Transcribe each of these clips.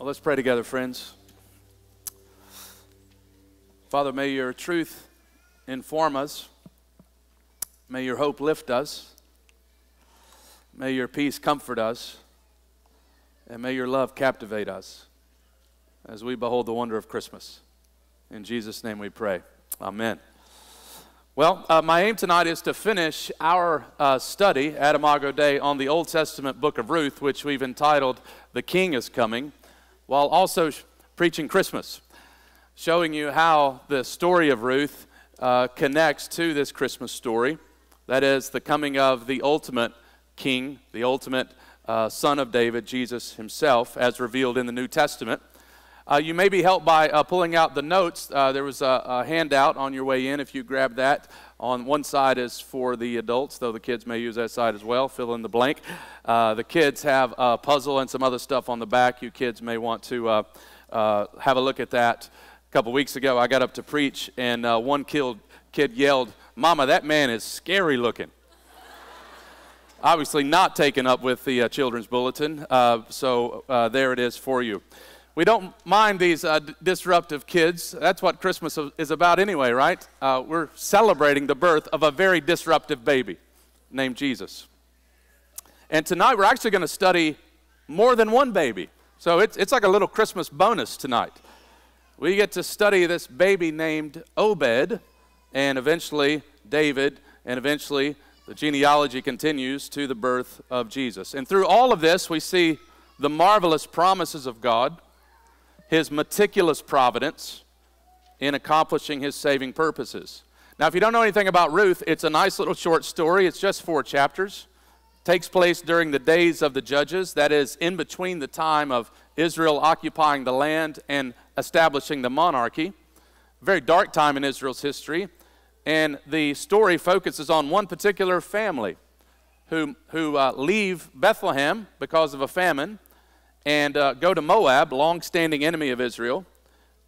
Well, let's pray together, friends. Father, may your truth inform us. May your hope lift us. May your peace comfort us. And may your love captivate us as we behold the wonder of Christmas. In Jesus' name we pray. Amen. Well, uh, my aim tonight is to finish our uh, study at Imago Dei on the Old Testament book of Ruth, which we've entitled The King is Coming, while also preaching Christmas, showing you how the story of Ruth uh, connects to this Christmas story. That is, the coming of the ultimate king, the ultimate uh, son of David, Jesus himself, as revealed in the New Testament. Uh, you may be helped by uh, pulling out the notes. Uh, there was a, a, handout on your way in if you grab that. On one side is for the adults, though the kids may use that side as well. Fill in the blank. Uh, the kids have a puzzle and some other stuff on the back. You kids may want to uh, uh, have a look at that. A couple weeks ago, I got up to preach, and one kid, kid yelled, Mama, that man is scary looking obviously not taken up with the uh, children's bulletin, uh, so uh, there it is for you. We don't mind these uh, disruptive kids. That's what Christmas is about anyway, right? Uh, we're celebrating the birth of a very disruptive baby named Jesus. And tonight we're actually going to study more than one baby. So it's, it's like a little Christmas bonus tonight. We get to study this baby named Obed, and eventually David, and eventually the genealogy continues to the birth of Jesus. And through all of this, we see the marvelous promises of God his meticulous providence in accomplishing his saving purposes. Now, if you don't know anything about Ruth, it's a nice little short story. It's just four chapters. It takes place during the days of the judges, that is, in between the time of Israel occupying the land and establishing the monarchy. Very dark time in Israel's history. And the story focuses on one particular family who, who uh, leave Bethlehem because of a famine and uh, go to Moab, long-standing enemy of Israel.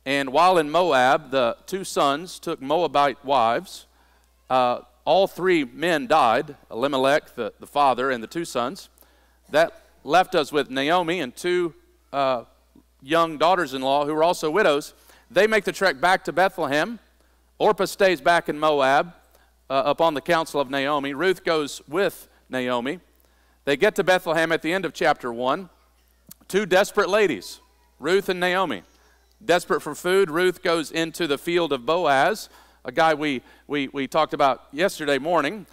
And while in Moab, the two sons took Moabite wives. Uh, all three men died Elimelech, the, the father, and the two sons. That left us with Naomi and two uh, young daughters in law who were also widows. They make the trek back to Bethlehem. Orpah stays back in Moab uh, upon the counsel of Naomi. Ruth goes with Naomi. They get to Bethlehem at the end of chapter 1. Two desperate ladies, Ruth and Naomi. Desperate for food, Ruth goes into the field of Boaz, a guy we, we, we talked about yesterday morning,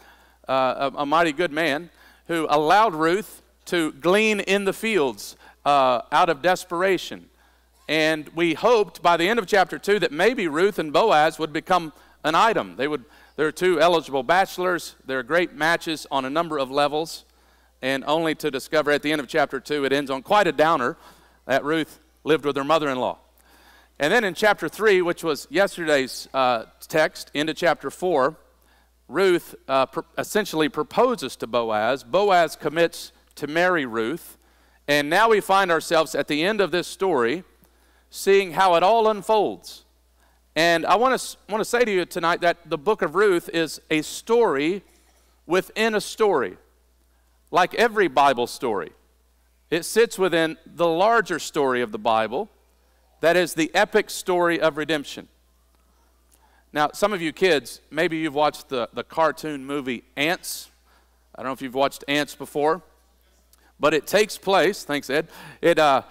uh, a, a, mighty good man, who allowed Ruth to glean in the fields uh, out of desperation. And we hoped by the end of chapter 2 that maybe Ruth and Boaz would become an item. They would, they're two eligible bachelors. They're great matches on a number of levels and only to discover at the end of chapter 2 it ends on quite a downer that Ruth lived with her mother in law. And then in chapter 3, which was yesterday's uh, text, into chapter 4, Ruth uh, pr- essentially proposes to Boaz. Boaz commits to marry Ruth. And now we find ourselves at the end of this story seeing how it all unfolds. And I want to, want to say to you tonight that the book of Ruth is a story within a story like every Bible story, it sits within the larger story of the Bible, that is the epic story of redemption. Now, some of you kids, maybe you've watched the, the cartoon movie Antz. I don't know if you've watched Antz before, but it takes place, thanks, Ed. It, uh,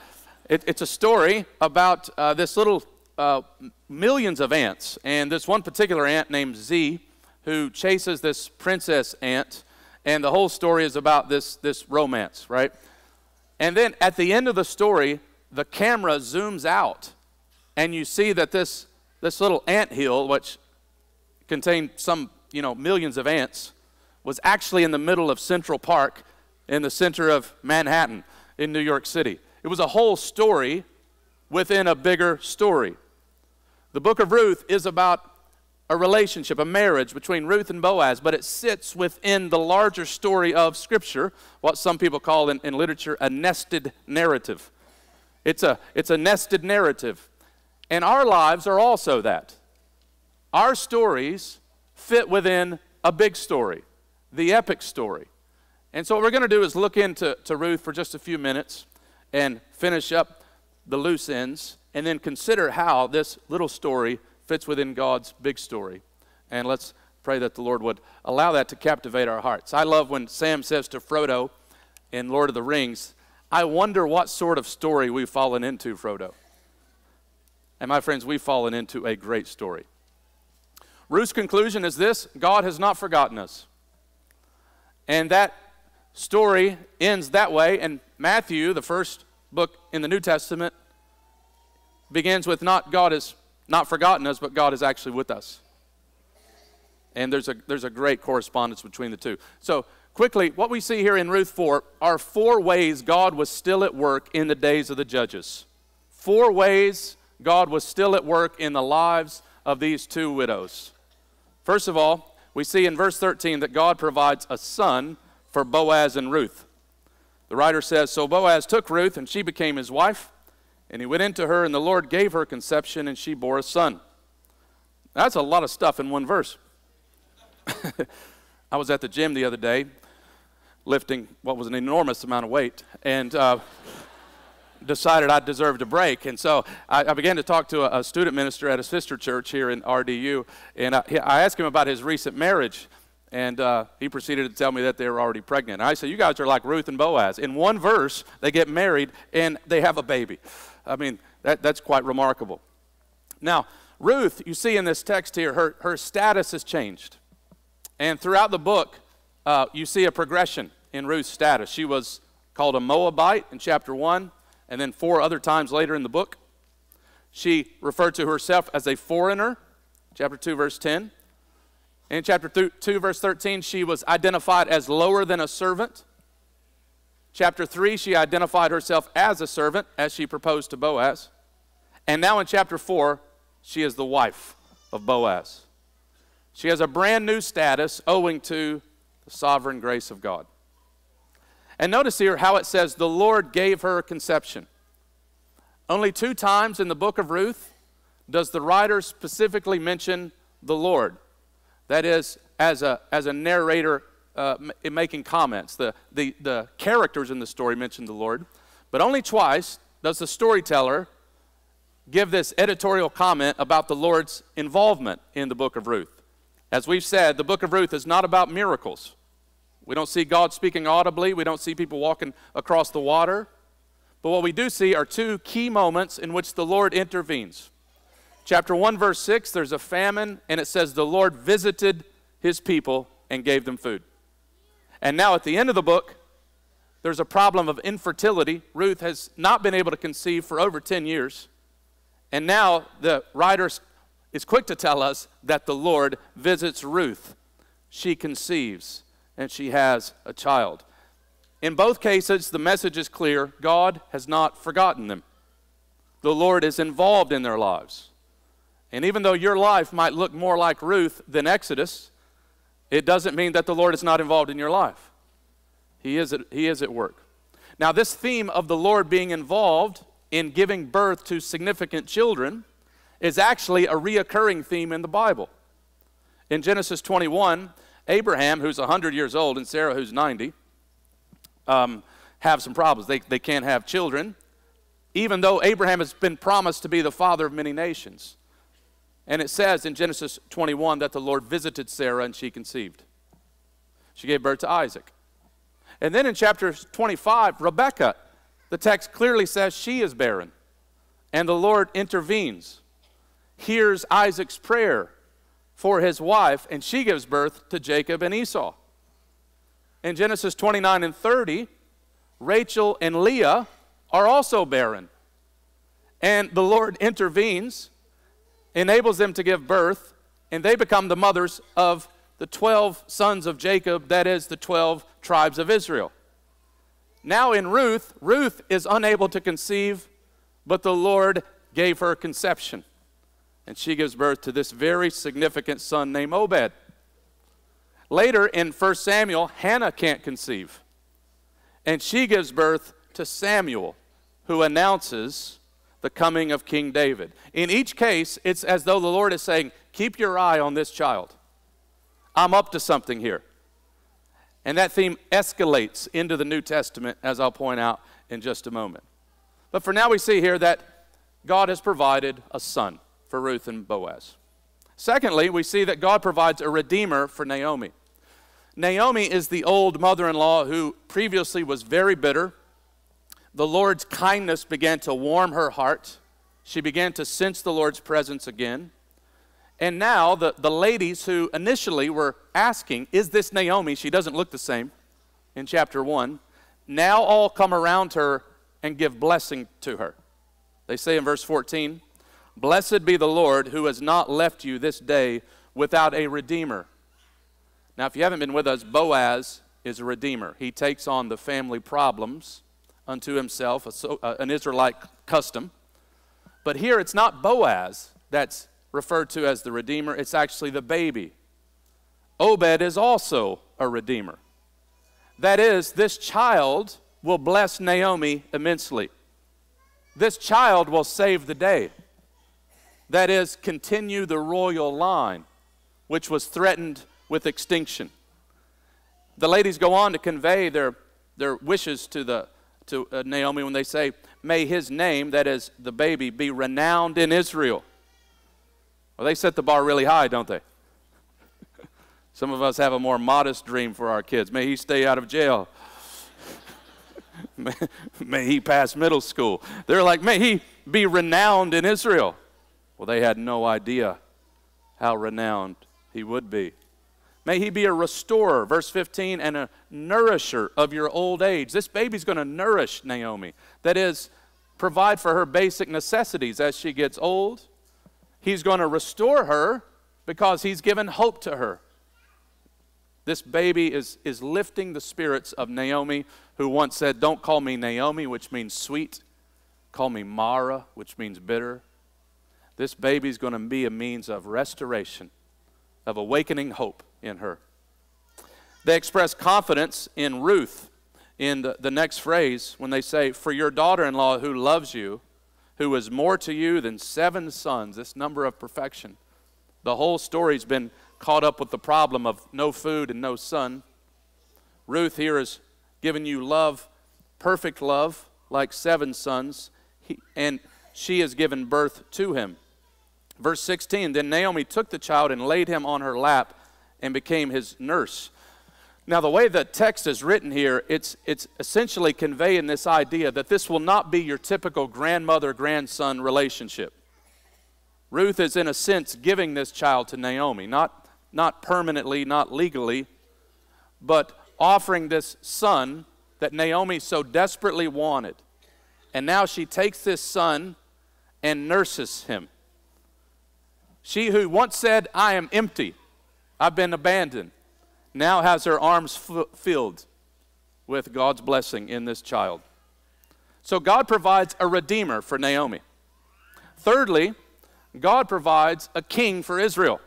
it it's a story about uh, this little uh, millions of ants, and this one particular ant named Z who chases this princess ant and the whole story is about this, this romance, right? And then at the end of the story, the camera zooms out, and you see that this, this little ant hill, which contained some, you know, millions of ants, was actually in the middle of Central Park in the center of Manhattan in New York City. It was a whole story within a bigger story. The book of Ruth is about a relationship, a marriage between Ruth and Boaz, but it sits within the larger story of Scripture, what some people call in, in literature a nested narrative. It's a, it's a nested narrative. And our lives are also that. Our stories fit within a big story, the epic story. And so, what we're going to do is look into to Ruth for just a few minutes and finish up the loose ends and then consider how this little story fits within God's big story. And let's pray that the Lord would allow that to captivate our hearts. I love when Sam says to Frodo in Lord of the Rings, I wonder what sort of story we've fallen into, Frodo. And my friends, we've fallen into a great story. Ruth's conclusion is this God has not forgotten us. And that story ends that way. And Matthew, the first book in the New Testament, begins with not God has not forgotten us, but God is actually with us. And there's a, there's a great correspondence between the two. So, quickly, what we see here in Ruth 4 are four ways God was still at work in the days of the judges. Four ways God was still at work in the lives of these two widows. First of all, we see in verse 13 that God provides a son for Boaz and Ruth. The writer says So Boaz took Ruth, and she became his wife. And he went into her, and the Lord gave her conception, and she bore a son. That's a lot of stuff in one verse. I was at the gym the other day lifting what was an enormous amount of weight and uh, decided I deserved a break. And so I, I began to talk to a, a, student minister at a sister church here in RDU, and I, I asked him about his recent marriage. And uh, he proceeded to tell me that they were already pregnant. And I said, You guys are like Ruth and Boaz. In one verse, they get married and they have a baby. I mean, that, that's quite remarkable. Now, Ruth, you see in this text here, her, her status has changed. And throughout the book, uh, you see a progression in Ruth's status. She was called a Moabite in chapter 1, and then four other times later in the book. She referred to herself as a foreigner, chapter 2, verse 10. In chapter 2, verse 13, she was identified as lower than a servant. Chapter 3, she identified herself as a servant as she proposed to Boaz. And now in chapter 4, she is the wife of Boaz. She has a brand new status owing to the sovereign grace of God. And notice here how it says, the Lord gave her conception. Only two times in the book of Ruth does the writer specifically mention the Lord. That is, as a, as a narrator uh, making comments. The, the, the characters in the story mention the Lord, but only twice does the storyteller give this editorial comment about the Lord's involvement in the book of Ruth. As we've said, the book of Ruth is not about miracles. We don't see God speaking audibly, we don't see people walking across the water. But what we do see are two key moments in which the Lord intervenes. Chapter 1, verse 6, there's a famine, and it says, The Lord visited his people and gave them food. And now at the end of the book, there's a problem of infertility. Ruth has not been able to conceive for over 10 years. And now the writer is quick to tell us that the Lord visits Ruth. She conceives and she has a child. In both cases, the message is clear God has not forgotten them. The Lord is involved in their lives. And even though your life might look more like Ruth than Exodus, it doesn't mean that the Lord is not involved in your life. He is at, he is at work. Now, this theme of the Lord being involved in giving birth to significant children is actually a reoccurring theme in the Bible. In Genesis 21, Abraham, who's 100 years old, and Sarah, who's 90, um, have some problems. They, they can't have children, even though Abraham has been promised to be the father of many nations. And it says in Genesis 21 that the Lord visited Sarah and she conceived. She gave birth to Isaac. And then in chapter 25, Rebekah, the text clearly says she is barren. And the Lord intervenes, hears Isaac's prayer for his wife, and she gives birth to Jacob and Esau. In Genesis 29 and 30, Rachel and Leah are also barren. And the Lord intervenes enables them to give birth, and they become the mothers of the 12 sons of Jacob, that is, the 12 tribes of Israel. Now in Ruth, Ruth is unable to conceive, but the Lord gave her conception. And she gives birth to this very significant son named Obed. Later in 1 Samuel, Hannah can't conceive. And she gives birth to Samuel, who announces the coming of King David. In each case, it's as though the Lord is saying, Keep your eye on this child. I'm up to something here. And that theme escalates into the New Testament, as I'll point out in just a moment. But for now, we see here that God has provided a son for Ruth and Boaz. Secondly, we see that God provides a redeemer for Naomi. Naomi is the old mother in law who previously was very bitter. The Lord's kindness began to warm her heart. She began to sense the Lord's presence again. And now, the, the ladies who initially were asking, Is this Naomi? She doesn't look the same in chapter 1. Now all come around her and give blessing to her. They say in verse 14, Blessed be the Lord who has not left you this day without a redeemer. Now, if you haven't been with us, Boaz is a redeemer. He takes on the family problems unto himself, uh, an Israelite custom. But here it's not Boaz that's referred to as the redeemer, it's actually the baby. Obed is also a redeemer. That is, this child will bless Naomi immensely. This child will save the day. That is, continue the royal line, which was threatened with extinction. The ladies go on to convey their, their wishes to, the, to uh, Naomi when they say, May his name, that is the baby, be renowned in Israel. Well, they set the bar really high, don't they? Some of us have a more modest dream for our kids. May he stay out of jail. may, may he pass middle school. They're like, may he be renowned in Israel. Well, they had no idea how renowned he would be. May he be a restorer, verse 15, and a nourisher of your old age. This baby's going to nourish Naomi. That is, provide for her basic necessities as she gets old. He's going to restore her because he's given hope to her. This baby is, is lifting the spirits of Naomi, who once said, Don't call me Naomi, which means sweet. Call me Mara, which means bitter. This baby is going to be a means of restoration, of awakening hope in her. They express confidence in Ruth in the, the next phrase when they say, For your daughter in law who loves you, who is more to you than seven sons, this number of perfection. The whole story's been caught up with the problem of no food and no son. Ruth here is giving you love, perfect love, like seven sons, he, and she has given birth to him. Verse 16 Then Naomi took the child and laid him on her lap and became his nurse. Now, the way the text is written here, it's, it's essentially conveying this idea that this will not be your typical grandmother grandson relationship. Ruth is, in a sense, giving this child to Naomi, not, not permanently, not legally, but offering this son that Naomi so desperately wanted. And now she takes this son and nurses him. She who once said, I am empty, I've been abandoned, now has her arms filled with God's blessing in this child. So God provides a redeemer for Naomi. Thirdly, God provides a king for Israel.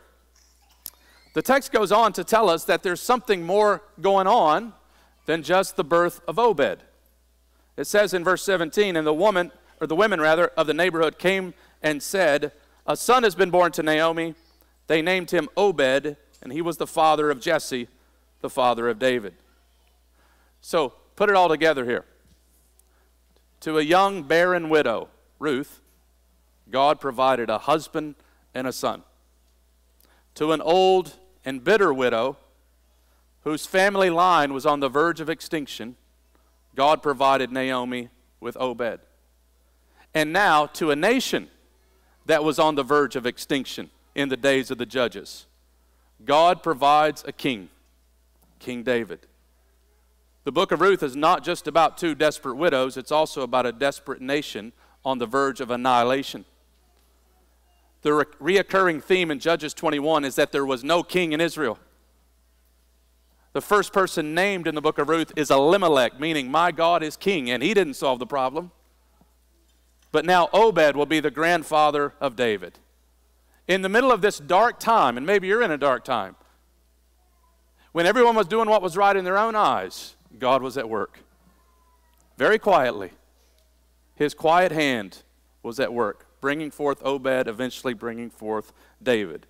The text goes on to tell us that there's something more going on than just the birth of Obed. It says in verse 17, and the woman, or the women rather, of the neighborhood came and said, A son has been born to Naomi. They named him Obed, and he was the father of Jesse, the father of David. So put it all together here. To a young barren widow, Ruth, God provided a husband and a son. To an old and bitter widow whose family line was on the verge of extinction, God provided Naomi with Obed. And now to a nation that was on the verge of extinction in the days of the judges, God provides a king, King David. The book of Ruth is not just about two desperate widows, it's also about a desperate nation on the verge of annihilation. The re- reoccurring theme in Judges 21 is that there was no king in Israel. The first person named in the book of Ruth is Elimelech, meaning my God is king, and he didn't solve the problem. But now Obed will be the grandfather of David in the middle of this dark time, and maybe you're in a dark time, when everyone was doing what was right in their own eyes, God was at work. Very quietly. His quiet hand was at work, bringing forth Obed, eventually bringing forth David.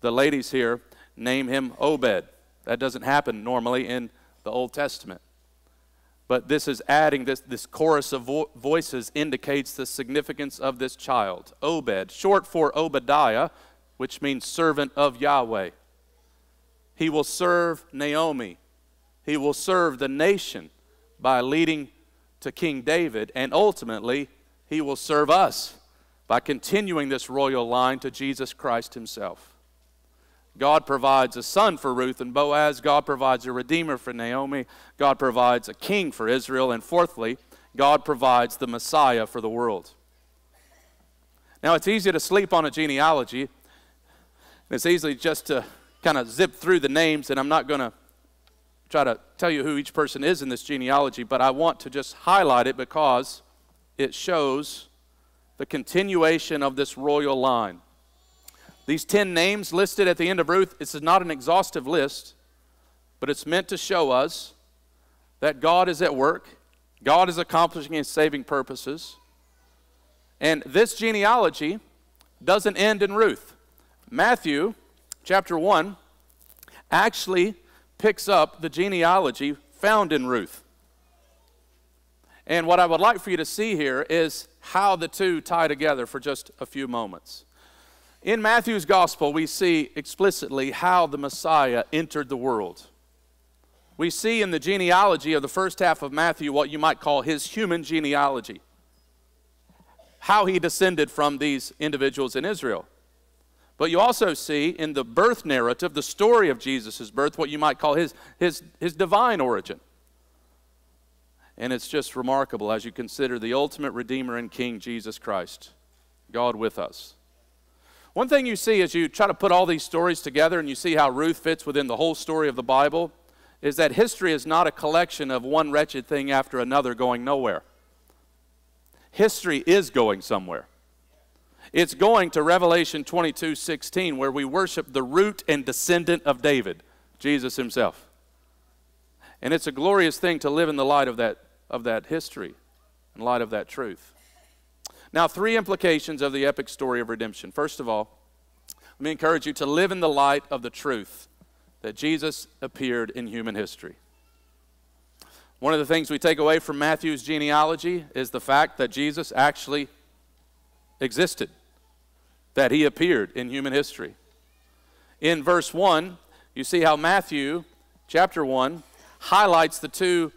The ladies here name him Obed. That doesn't happen normally in the Old Testament. But this is adding this, this chorus of vo- voices indicates the significance of this child. Obed, short for Obadiah, which means servant of Yahweh. He will serve Naomi. He will serve the nation by leading to King David, and ultimately, he will serve us by continuing this royal line to Jesus Christ himself. God provides a son for Ruth and Boaz. God provides a redeemer for Naomi. God provides a king for Israel. And fourthly, God provides the Messiah for the world. Now, it's easy to sleep on a genealogy. It's easy just to kind of zip through the names, and I'm not going to try to tell you who each person is in this genealogy, but I want to just highlight it because it shows the continuation of this royal line. These 10 names listed at the end of Ruth, this is not an exhaustive list, but it's meant to show us that God is at work, God is accomplishing His saving purposes. And this genealogy doesn't end in Ruth. Matthew chapter 1 actually picks up the genealogy found in Ruth. And what I would like for you to see here is how the two tie together for just a few moments. In Matthew's gospel, we see explicitly how the Messiah entered the world. We see in the genealogy of the first half of Matthew what you might call his human genealogy, how he descended from these individuals in Israel. But you also see in the birth narrative, the story of Jesus' birth, what you might call his, his, his divine origin. And it's just remarkable as you consider the ultimate Redeemer and King, Jesus Christ, God with us. One thing you see as you try to put all these stories together and you see how Ruth fits within the whole story of the Bible is that history is not a collection of one wretched thing after another going nowhere. History is going somewhere. It's going to Revelation 22 16, where we worship the root and descendant of David, Jesus himself. And it's a glorious thing to live in the light of that, of that history, in light of that truth. Now, three implications of the epic story of redemption. First of all, let me encourage you to live in the light of the truth that Jesus appeared in human history. One of the things we take away from Matthew's genealogy is the fact that Jesus actually existed that he appeared in human history. In verse 1, you see how Matthew, chapter 1, highlights the two,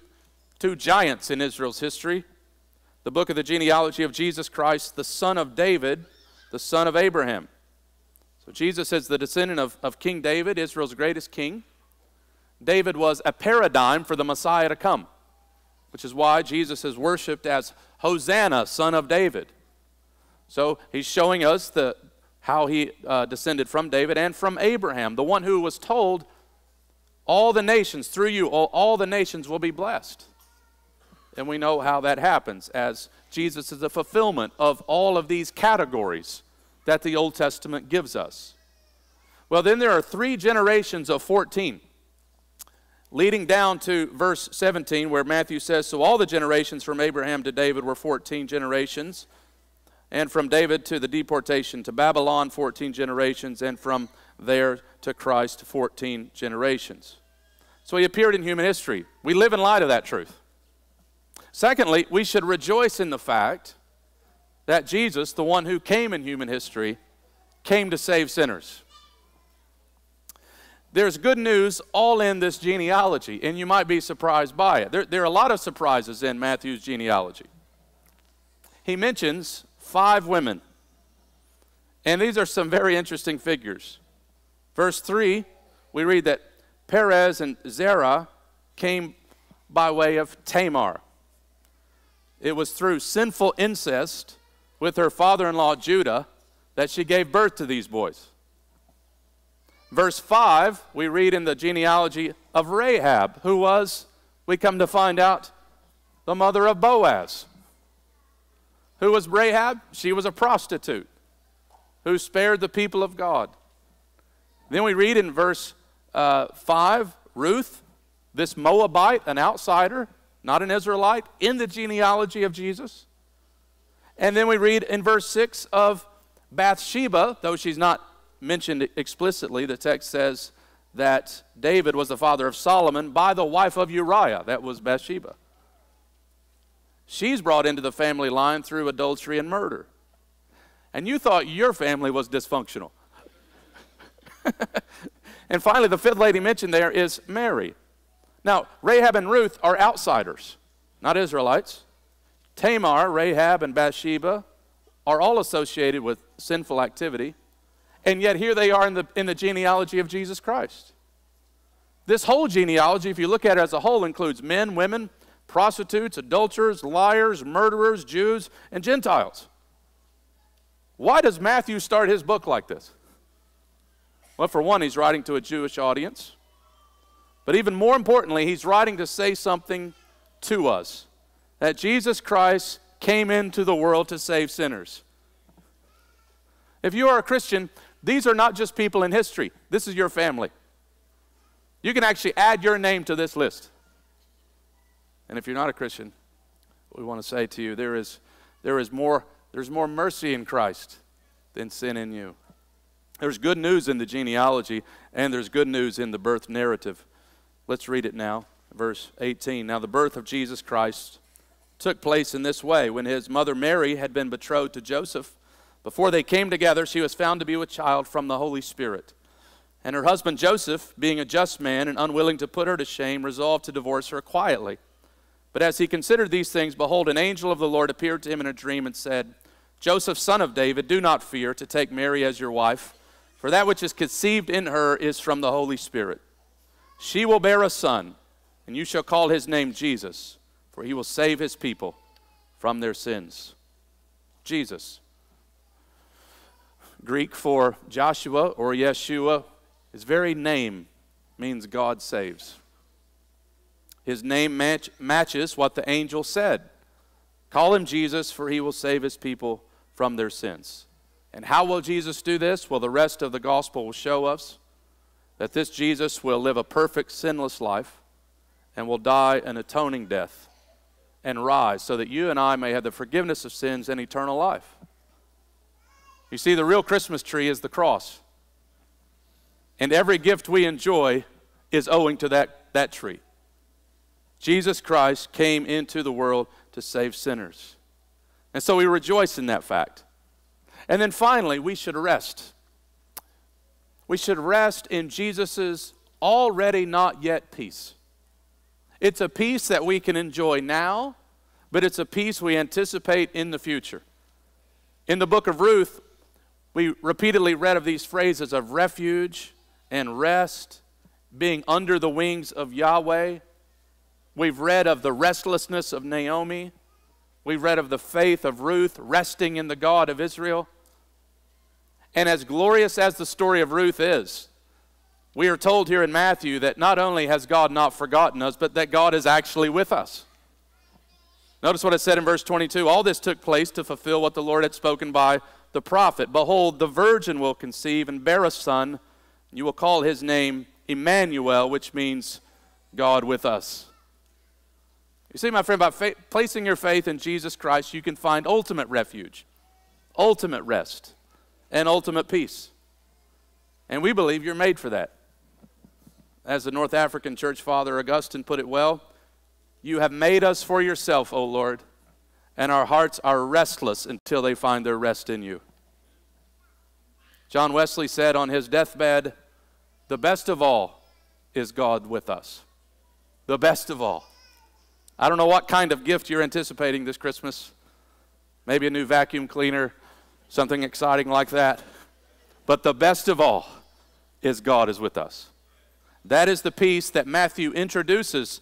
two giants in Israel's history the book of the genealogy of Jesus Christ, the son of David, the son of Abraham. So Jesus is the descendant of, of King David, Israel's greatest king. David was a paradigm for the Messiah to come, which is why Jesus is worshiped as Hosanna, son of David. So he's showing us the, how he uh, descended from David and from Abraham, the one who was told, All the nations, through you, all, all the nations will be blessed. And we know how that happens, as Jesus is the fulfillment of all of these categories that the Old Testament gives us. Well, then there are three generations of 14, leading down to verse 17, where Matthew says, So all the generations from Abraham to David were 14 generations and from David to the deportation to Babylon, 14 generations, and from there to Christ, 14 generations. So he appeared in human history. We live in light of that truth. Secondly, we should rejoice in the fact that Jesus, the one who came in human history, came to save sinners. There's good news all in this genealogy, and you might be surprised by it. There, there are a lot of surprises in Matthew's genealogy. He mentions five women. And these are some very interesting figures. Verse 3, we read that Perez and Zerah came by way of Tamar. It was through sinful incest with her father in law Judah that she gave birth to these boys. Verse 5, we read in the genealogy of Rahab, who was, we come to find out, the mother of Boaz. Who was Rahab? She was a prostitute who spared the people of God. Then we read in verse uh, 5 Ruth, this Moabite, an outsider, not an Israelite, in the genealogy of Jesus. And then we read in verse 6 of Bathsheba, though she's not mentioned explicitly, the text says that David was the father of Solomon by the wife of Uriah, that was Bathsheba. She's brought into the family line through adultery and murder. And you thought your family was dysfunctional. and finally, the fifth lady mentioned there is Mary. Now, Rahab and Ruth are outsiders, not Israelites. Tamar, Rahab, and Bathsheba are all associated with sinful activity. And yet, here they are in the, in the genealogy of Jesus Christ. This whole genealogy, if you look at it as a whole, includes men, women, prostitutes, adulterers, liars, murderers, Jews, and Gentiles. Why does Matthew start his book like this? Well, for one, he's writing to a Jewish audience. But even more importantly, he's writing to say something to us that Jesus Christ came into the world to save sinners. If you are a Christian, these are not just people in history, this is your family. You can actually add your name to this list. And if you're not a Christian, we want to say to you there is, there is more, there's more mercy in Christ than sin in you. There's good news in the genealogy, and there's good news in the birth narrative. Let's read it now, verse 18. Now, the birth of Jesus Christ took place in this way. When his mother Mary had been betrothed to Joseph, before they came together, she was found to be with child from the Holy Spirit. And her husband Joseph, being a just man and unwilling to put her to shame, resolved to divorce her quietly. But as he considered these things, behold, an angel of the Lord appeared to him in a dream and said, Joseph, son of David, do not fear to take Mary as your wife, for that which is conceived in her is from the Holy Spirit. She will bear a son, and you shall call his name Jesus, for he will save his people from their sins. Jesus. Greek for Joshua or Yeshua his very name means God saves. His name match, matches what the angel said Call him Jesus, for he will save his people from their sins. And how will Jesus do this? Well, the rest of the gospel will show us that this Jesus will live a perfect, sinless life and will die an atoning death and rise so that you and I may have the forgiveness of sins and eternal life. You see, the real Christmas tree is the cross. And every gift we enjoy is owing to that, that tree. Jesus Christ came into the world to save sinners. And so we rejoice in that fact. And then finally, we should rest. We should rest in Jesus' already not yet peace. It's a peace that we can enjoy now, but it's a peace we anticipate in the future. In the book of Ruth, we repeatedly read of these phrases of refuge and rest, being under the wings of Yahweh. We've read of the restlessness of Naomi. We've read of the faith of Ruth resting in the God of Israel. And as glorious as the story of Ruth is, we are told here in Matthew that not only has God not forgotten us, but that God is actually with us. Notice what it said in verse 22 All this took place to fulfill what the Lord had spoken by the prophet. Behold, the virgin will conceive and bear a son you will call his name Emmanuel, which means God with us. You see, my friend, by fa- placing your faith in Jesus Christ, you can find ultimate refuge, ultimate rest, and ultimate peace. And we believe you're made for that. As the North African church father Augustine put it well, you have made us for yourself, O Lord, and our hearts are restless until they find their rest in you. John Wesley said on his deathbed, The best of all is God with us. The best of all. I don't know what kind of gift you're anticipating this Christmas. Maybe a new vacuum cleaner, something exciting like that. But the best of all is God is with us. That is the peace that Matthew introduces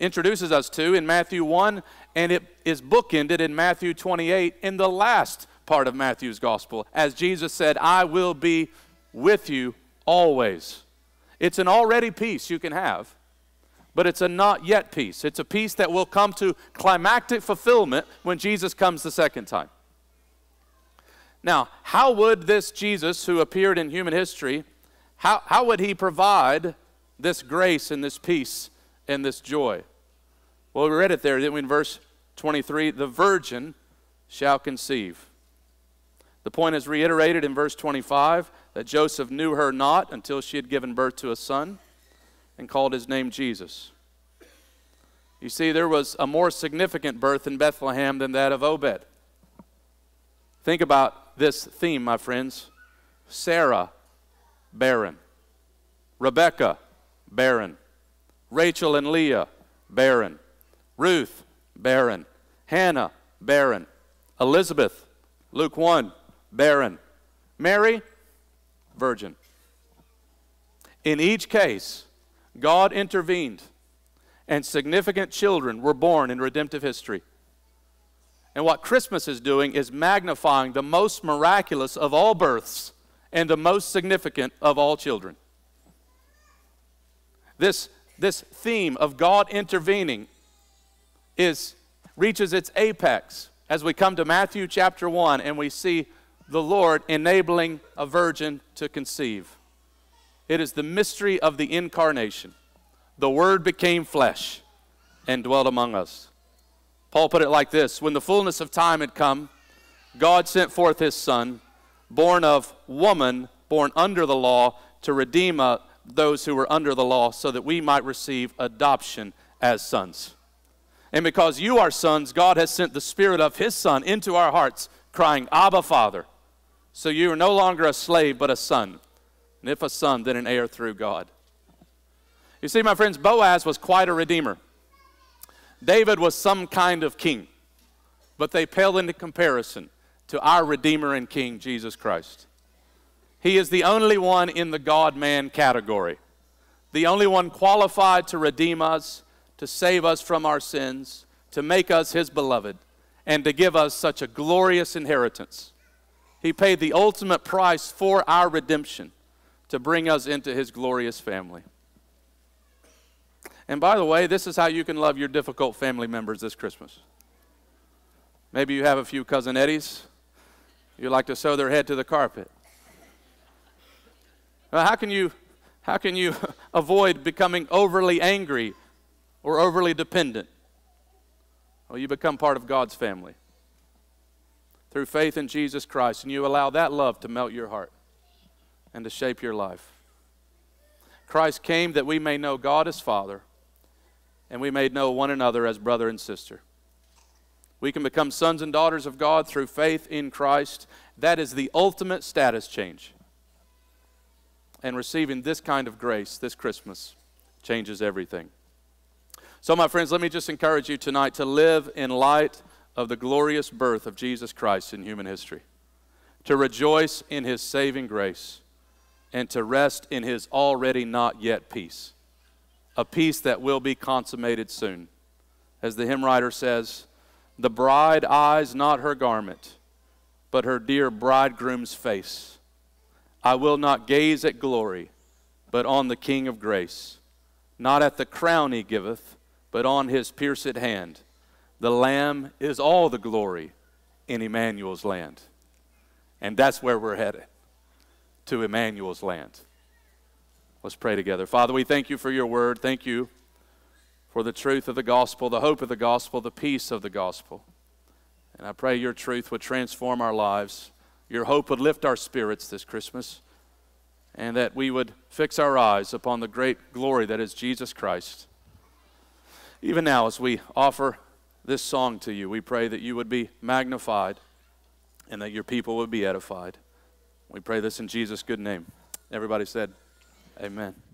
introduces us to in Matthew 1 and it is bookended in Matthew 28 in the last part of Matthew's gospel, as Jesus said, I will be with you always. It's an already peace you can have, but it's a not yet peace. It's a peace that will come to climactic fulfillment when Jesus comes the second time. Now, how would this Jesus who appeared in human history, how, how would he provide this grace and this peace and this joy? Well, we read it there, didn't we, in verse 23? The virgin shall conceive. The point is reiterated in verse 25 that Joseph knew her not until she had given birth to a son and called his name Jesus. You see, there was a more significant birth in Bethlehem than that of Obed. Think about this theme, my friends Sarah, barren. Rebecca, barren. Rachel and Leah, barren. Ruth, barren. Hannah, barren. Elizabeth, Luke 1, barren. Mary, virgin. In each case, God intervened and significant children were born in redemptive history. And what Christmas is doing is magnifying the most miraculous of all births and the most significant of all children. This, this theme of God intervening is, reaches its apex as we come to Matthew chapter 1 and we see the Lord enabling a virgin to conceive. It is the mystery of the incarnation. The Word became flesh and dwelt among us. Paul put it like this When the fullness of time had come, God sent forth his Son, born of woman, born under the law, to redeem uh, those who were under the law, so that we might receive adoption as sons. And because you are sons, God has sent the Spirit of His Son into our hearts, crying, Abba, Father. So you are no longer a slave, but a son. And if a son, then an heir through God. You see, my friends, Boaz was quite a redeemer. David was some kind of king, but they pale into comparison to our Redeemer and King, Jesus Christ. He is the only one in the God man category, the only one qualified to redeem us, to save us from our sins, to make us his beloved, and to give us such a glorious inheritance. He paid the ultimate price for our redemption to bring us into his glorious family. And by the way, this is how you can love your difficult family members this Christmas. Maybe you have a few cousin Eddies. You like to sew their head to the carpet. Well, how can you how can you avoid becoming overly angry or overly dependent? Well, you become part of God's family through faith in Jesus Christ, and you allow that love to melt your heart and to shape your life. Christ came that we may know God as Father and we may know one another as brother and sister. We can become sons and daughters of God through faith in Christ. That is the ultimate status change. And receiving this kind of grace this Christmas changes everything. So, my friends, let me just encourage you tonight to live in light of the glorious birth of Jesus Christ in human history, to rejoice in his saving grace, and to rest in his already not yet peace a peace that will be consummated soon. As the hymn writer says, the bride eyes not her garment, but her dear bridegroom's face. I will not gaze at glory, but on the King of grace. Not at the crown he giveth, but on his pierced hand. The Lamb is all the glory in Emmanuel's land. And that's where we're headed to Emmanuel's land. Let's pray together. Father, we thank you for your word. Thank you for the truth of the gospel, the hope of the gospel, the peace of the gospel. And I pray your truth would transform our lives. Your hope would lift our spirits this Christmas. And that we would fix our eyes upon the great glory that is Jesus Christ. Even now, as we offer this song to you, we pray that you would be magnified and that your people would be edified. We pray this in Jesus' good name. Everybody said, Amen.